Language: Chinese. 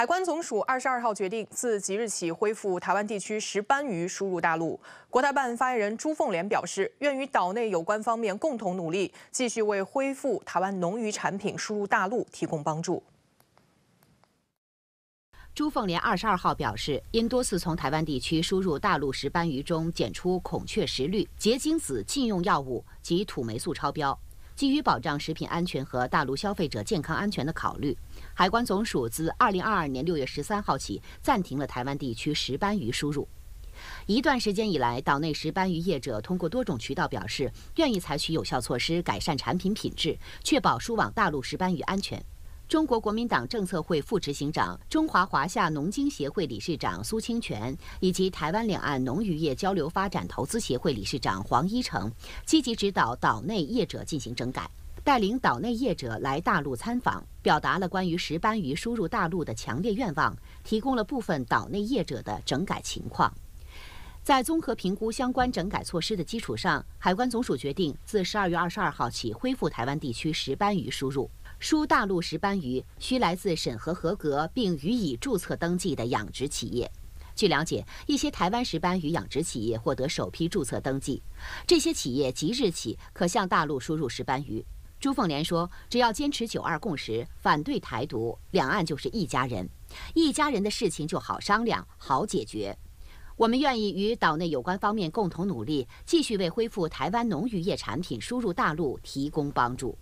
海关总署二十二号决定，自即日起恢复台湾地区石斑鱼输入大陆。国台办发言人朱凤莲表示，愿与岛内有关方面共同努力，继续为恢复台湾农渔产品输入大陆提供帮助。朱凤莲二十二号表示，因多次从台湾地区输入大陆石斑鱼中检出孔雀石绿、结晶子禁用药物及土霉素超标。基于保障食品安全和大陆消费者健康安全的考虑，海关总署自二零二二年六月十三号起暂停了台湾地区石斑鱼输入。一段时间以来，岛内石斑鱼业者通过多种渠道表示，愿意采取有效措施改善产品品质，确保输往大陆石斑鱼安全。中国国民党政策会副执行长、中华华夏农经协会理事长苏清泉，以及台湾两岸农渔业交流发展投资协会理事长黄一成，积极指导岛内业者进行整改，带领岛内业者来大陆参访，表达了关于石斑鱼输入大陆的强烈愿望，提供了部分岛内业者的整改情况。在综合评估相关整改措施的基础上，海关总署决定自十二月二十二号起恢复台湾地区石斑鱼输入。输大陆石斑鱼需来自审核合格并予以注册登记的养殖企业。据了解，一些台湾石斑鱼养殖企业获得首批注册登记，这些企业即日起可向大陆输入石斑鱼。朱凤莲说：“只要坚持九二共识，反对台独，两岸就是一家人，一家人的事情就好商量、好解决。我们愿意与岛内有关方面共同努力，继续为恢复台湾农渔业产品输入大陆提供帮助。”